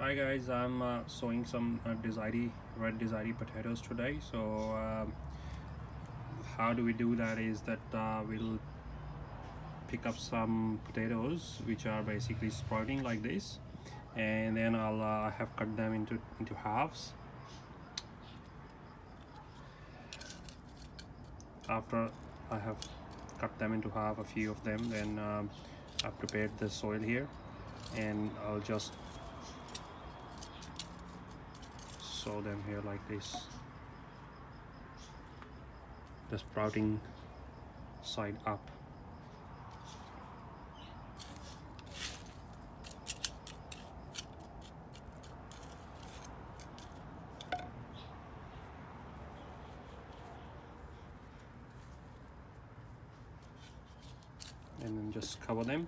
Hi guys, I'm uh, sowing some uh, Desiree, red Desiree potatoes today. So um, how do we do that is that uh, we'll pick up some potatoes which are basically sprouting like this. And then I'll uh, have cut them into into halves. After I have cut them into half a few of them then um, I prepared the soil here. And I'll just sow them here like this. The sprouting side up. And then just cover them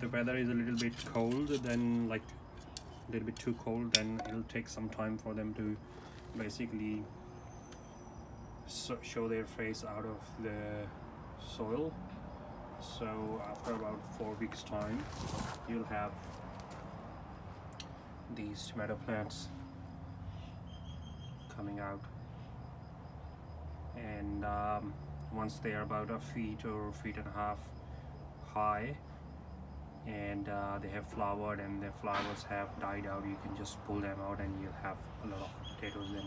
the weather is a little bit cold then like a little bit too cold then it'll take some time for them to basically show their face out of the soil. So after about four weeks time you'll have these tomato plants coming out. And um, once they are about a feet or feet and a half high and uh, they have flowered and the flowers have died out. You can just pull them out and you'll have a lot of potatoes then